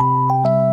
Música